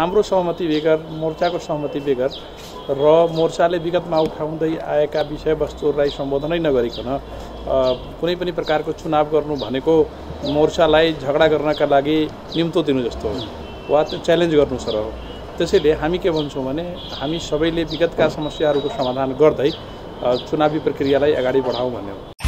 हाम्रो सहमति बेगर मोर्चाको सहमति बेगर र मोर्चाले विगतमा उठाउँदै आएका विषयवस्तुहरूलाई सम्बोधनै नगरिकन कुनै पनि प्रकारको चुनाव गर्नु भनेको मोर्चालाई झगडा गर्नका लागि निम्तो दिनु जस्तो हो वा च्यालेन्ज गर्नु सर हो। त्यसैले हामी के भन्छौँ भने हामी सबैले विगतका समस्याहरूको समाधान गर्दै चुनावी प्रक्रियालाई अगाडि बढाउँ भन्ने हो।